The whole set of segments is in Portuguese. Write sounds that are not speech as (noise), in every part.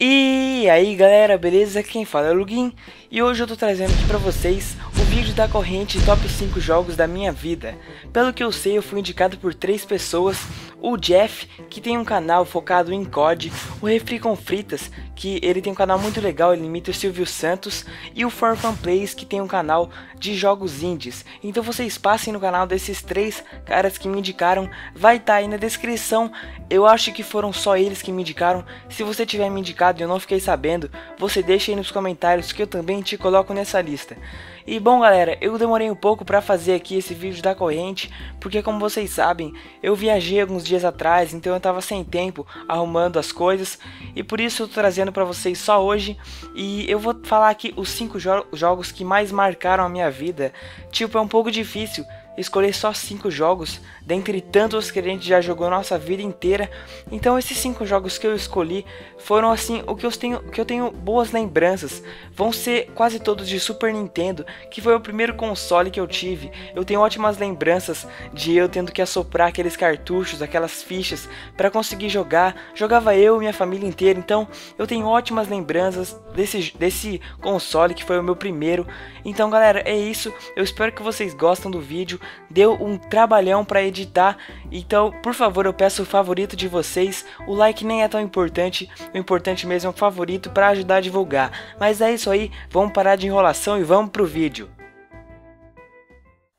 E aí galera, beleza? Quem fala é o Lugin e hoje eu tô trazendo aqui pra vocês vídeo da corrente top 5 jogos da minha vida. Pelo que eu sei, eu fui indicado por três pessoas, o Jeff, que tem um canal focado em COD, o Refri com Fritas, que ele tem um canal muito legal, ele imita o Silvio Santos, e o For Plays, que tem um canal de jogos indies. Então vocês passem no canal desses três caras que me indicaram, vai estar tá aí na descrição. Eu acho que foram só eles que me indicaram. Se você tiver me indicado e eu não fiquei sabendo, você deixa aí nos comentários que eu também te coloco nessa lista. E bom galera, eu demorei um pouco para fazer aqui esse vídeo da corrente, porque como vocês sabem, eu viajei alguns dias atrás, então eu tava sem tempo arrumando as coisas, e por isso eu tô trazendo para vocês só hoje, e eu vou falar aqui os 5 jo jogos que mais marcaram a minha vida. Tipo, é um pouco difícil escolher só 5 jogos, dentre tantos que a gente já jogou nossa vida inteira. Então esses 5 jogos que eu escolhi foram assim o que eu tenho, que eu tenho boas lembranças. Vão ser quase todos de Super Nintendo, que foi o primeiro console que eu tive. Eu tenho ótimas lembranças de eu tendo que assoprar aqueles cartuchos, aquelas fichas para conseguir jogar. Jogava eu e minha família inteira. Então eu tenho ótimas lembranças desse desse console que foi o meu primeiro. Então galera, é isso. Eu espero que vocês gostem do vídeo deu um trabalhão para editar. Então, por favor, eu peço o favorito de vocês. O like nem é tão importante, o importante mesmo é o favorito para ajudar a divulgar. Mas é isso aí, vamos parar de enrolação e vamos pro vídeo.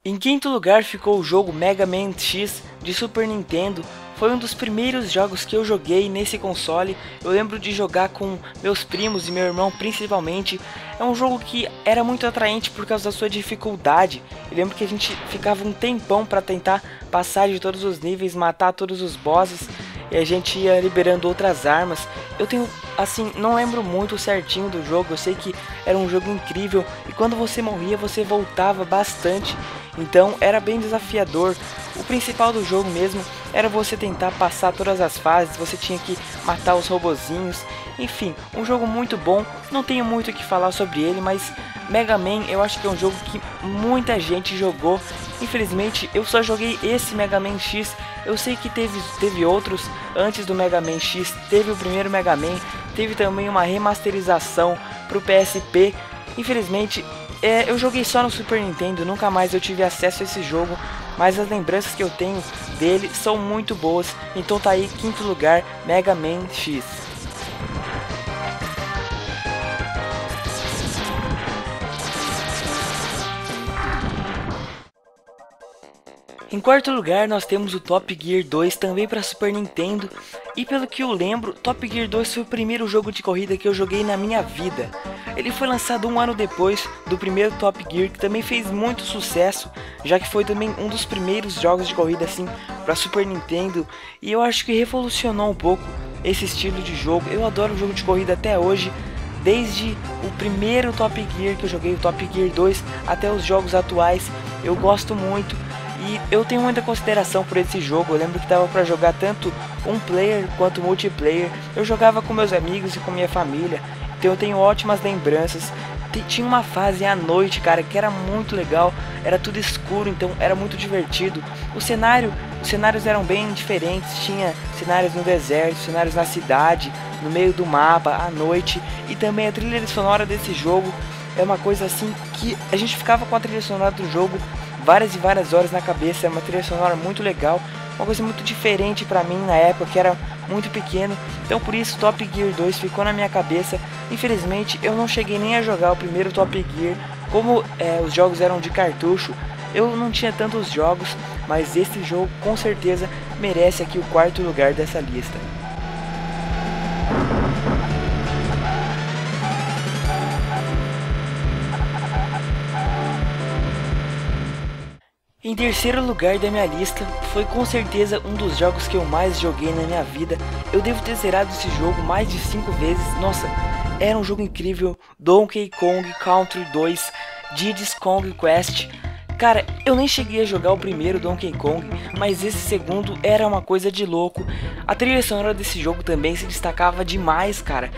Em quinto lugar ficou o jogo Mega Man X de Super Nintendo, foi um dos primeiros jogos que eu joguei nesse console. Eu lembro de jogar com meus primos e meu irmão principalmente. É um jogo que era muito atraente por causa da sua dificuldade. Eu lembro que a gente ficava um tempão para tentar passar de todos os níveis, matar todos os bosses e a gente ia liberando outras armas. Eu tenho, assim, não lembro muito certinho do jogo, eu sei que era um jogo incrível. E quando você morria você voltava bastante, então era bem desafiador. O principal do jogo mesmo era você tentar passar todas as fases, você tinha que matar os robozinhos, enfim, um jogo muito bom, não tenho muito o que falar sobre ele, mas Mega Man eu acho que é um jogo que muita gente jogou, infelizmente eu só joguei esse Mega Man X, eu sei que teve, teve outros antes do Mega Man X, teve o primeiro Mega Man, teve também uma remasterização para o PSP, infelizmente é, eu joguei só no Super Nintendo, nunca mais eu tive acesso a esse jogo, mas as lembranças que eu tenho dele são muito boas. Então tá aí quinto lugar, Mega Man X. Em quarto lugar, nós temos o Top Gear 2, também para Super Nintendo. E pelo que eu lembro, Top Gear 2 foi o primeiro jogo de corrida que eu joguei na minha vida. Ele foi lançado um ano depois do primeiro Top Gear, que também fez muito sucesso, já que foi também um dos primeiros jogos de corrida assim para Super Nintendo. E eu acho que revolucionou um pouco esse estilo de jogo. Eu adoro jogo de corrida até hoje desde o primeiro Top Gear que eu joguei, o Top Gear 2, até os jogos atuais. Eu gosto muito e eu tenho muita consideração por esse jogo. Eu lembro que dava para jogar tanto um player quanto multiplayer. Eu jogava com meus amigos e com minha família. Então eu tenho ótimas lembranças. Tinha uma fase à noite, cara, que era muito legal. Era tudo escuro, então era muito divertido. O cenário, os cenários eram bem diferentes. Tinha cenários no deserto, cenários na cidade, no meio do mapa, à noite. E também a trilha sonora desse jogo é uma coisa assim que a gente ficava com a trilha sonora do jogo várias e várias horas na cabeça, é uma trilha sonora muito legal, uma coisa muito diferente para mim na época, que era muito pequeno, então por isso Top Gear 2 ficou na minha cabeça. Infelizmente eu não cheguei nem a jogar o primeiro Top Gear, como é, os jogos eram de cartucho, eu não tinha tantos jogos, mas este jogo com certeza merece aqui o quarto lugar dessa lista. Em terceiro lugar da minha lista, foi com certeza um dos jogos que eu mais joguei na minha vida. Eu devo ter zerado esse jogo mais de 5 vezes. Nossa, era um jogo incrível. Donkey Kong Country 2, Diddy's Kong Quest. Cara, eu nem cheguei a jogar o primeiro Donkey Kong, mas esse segundo era uma coisa de louco. A trilha sonora desse jogo também se destacava demais, cara.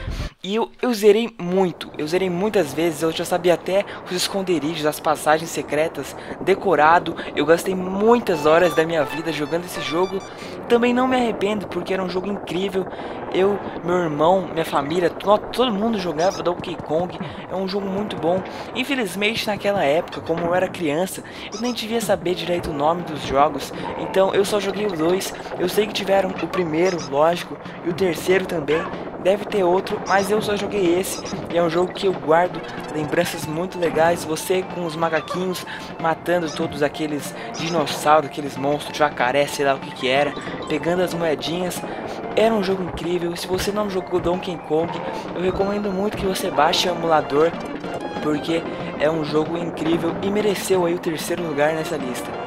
E eu, eu zerei muito, eu zerei muitas vezes, eu já sabia até os esconderijos, as passagens secretas, decorado. Eu gastei muitas horas da minha vida jogando esse jogo. Também não me arrependo porque era um jogo incrível. Eu, meu irmão, minha família, todo mundo jogava Donkey Kong. É um jogo muito bom. Infelizmente naquela época, como eu era criança, eu nem devia saber direito o nome dos jogos. Então eu só joguei os dois. Eu sei que tiveram o primeiro, lógico, e o terceiro também deve ter outro, mas eu só joguei esse e é um jogo que eu guardo lembranças muito legais. Você com os macaquinhos matando todos aqueles dinossauros, aqueles monstros, jacaré, sei lá o que que era, pegando as moedinhas. Era um jogo incrível. Se você não jogou Donkey Kong, eu recomendo muito que você baixe o emulador, porque é um jogo incrível e mereceu aí o terceiro lugar nessa lista.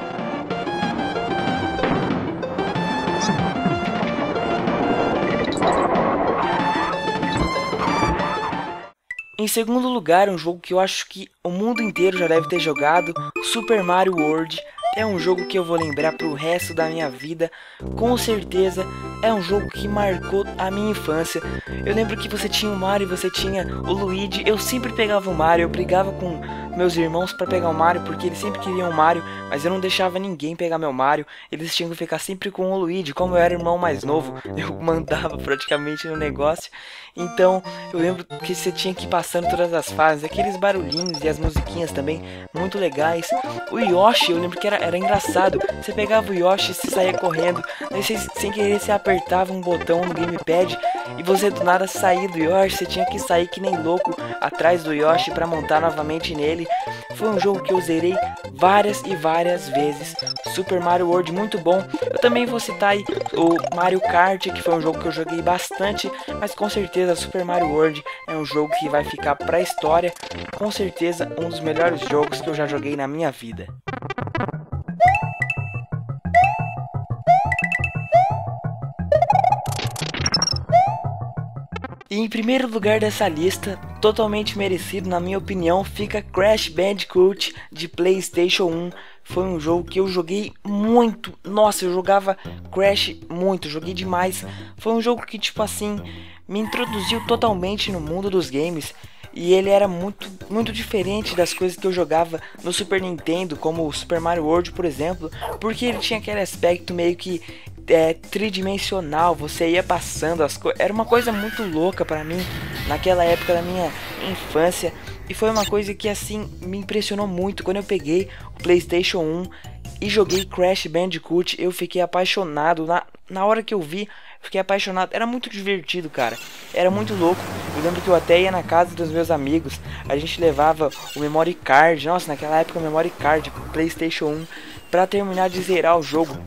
Em segundo lugar, um jogo que eu acho que o mundo inteiro já deve ter jogado, Super Mario World. É um jogo que eu vou lembrar pro resto da minha vida, com certeza. É um jogo que marcou a minha infância. Eu lembro que você tinha o Mario, você tinha o Luigi. Eu sempre pegava o Mario, eu brigava com meus irmãos para pegar o Mario, porque eles sempre queriam o Mario, mas eu não deixava ninguém pegar meu Mario. Eles tinham que ficar sempre com o Luigi. Como eu era irmão mais novo, (laughs) eu mandava praticamente no negócio. Então, eu lembro que você tinha que ir passando todas as fases, aqueles barulhinhos e as musiquinhas também, muito legais. O Yoshi, eu lembro que era, era engraçado. Você pegava o Yoshi e saía correndo, aí você, sem querer você apertava um botão no gamepad e você do nada saía do Yoshi, você tinha que sair que nem louco atrás do Yoshi para montar novamente nele. Foi um jogo que eu zerei várias e várias vezes. Super Mario World muito bom. Eu também vou citar aí o Mario Kart, que foi um jogo que eu joguei bastante, mas com certeza Super Mario World é um jogo que vai ficar para a história. Com certeza um dos melhores jogos que eu já joguei na minha vida. E em primeiro lugar dessa lista, totalmente merecido na minha opinião, fica Crash Bandicoot de PlayStation 1. Foi um jogo que eu joguei muito. Nossa, eu jogava Crash muito, joguei demais. Foi um jogo que tipo assim me introduziu totalmente no mundo dos games. E ele era muito, muito diferente das coisas que eu jogava no Super Nintendo, como o Super Mario World, por exemplo, porque ele tinha aquele aspecto meio que é, tridimensional, você ia passando as coisas. Era uma coisa muito louca para mim naquela época da minha infância. E foi uma coisa que assim me impressionou muito quando eu peguei o PlayStation 1 e joguei Crash Bandicoot. Eu fiquei apaixonado na, na hora que eu vi. Fiquei apaixonado, era muito divertido, cara. Era muito louco. Eu lembro que eu até ia na casa dos meus amigos. A gente levava o memory card. Nossa, naquela época o memory card PlayStation 1 para terminar de zerar o jogo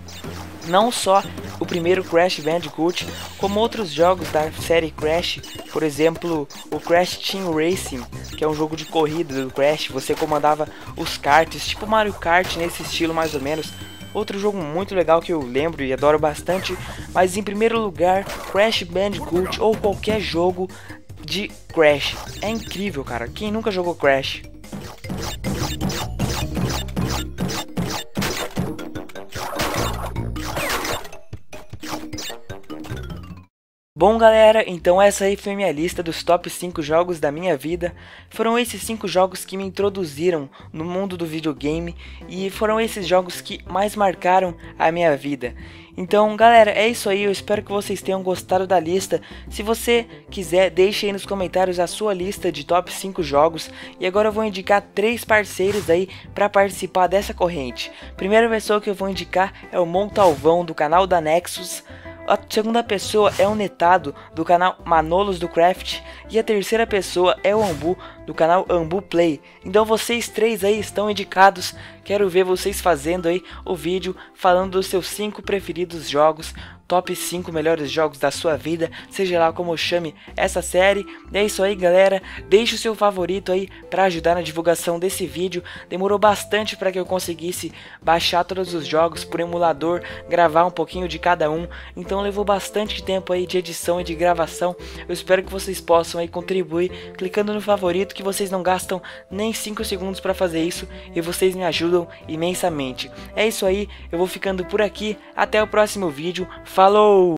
não só o primeiro Crash Bandicoot, como outros jogos da série Crash, por exemplo, o Crash Team Racing, que é um jogo de corrida do Crash, você comandava os karts, tipo Mario Kart nesse estilo mais ou menos. Outro jogo muito legal que eu lembro e adoro bastante, mas em primeiro lugar, Crash Bandicoot ou qualquer jogo de Crash. É incrível, cara. Quem nunca jogou Crash? Bom galera, então essa aí foi minha lista dos top 5 jogos da minha vida. Foram esses 5 jogos que me introduziram no mundo do videogame e foram esses jogos que mais marcaram a minha vida. Então galera, é isso aí, eu espero que vocês tenham gostado da lista. Se você quiser, deixe aí nos comentários a sua lista de top 5 jogos. E agora eu vou indicar três parceiros aí para participar dessa corrente. Primeira pessoa que eu vou indicar é o Montalvão do canal da Nexus. A segunda pessoa é o Netado, do canal Manolos do Craft. E a terceira pessoa é o Ambu, do canal Ambu Play. Então vocês três aí estão indicados. Quero ver vocês fazendo aí o vídeo falando dos seus 5 preferidos jogos top 5 melhores jogos da sua vida, seja lá como chame essa série. É isso aí, galera. Deixe o seu favorito aí para ajudar na divulgação desse vídeo. Demorou bastante para que eu conseguisse baixar todos os jogos por emulador, gravar um pouquinho de cada um. Então levou bastante tempo aí de edição e de gravação. Eu espero que vocês possam aí contribuir clicando no favorito que vocês não gastam nem 5 segundos para fazer isso e vocês me ajudam imensamente. É isso aí, eu vou ficando por aqui. Até o próximo vídeo. Falou!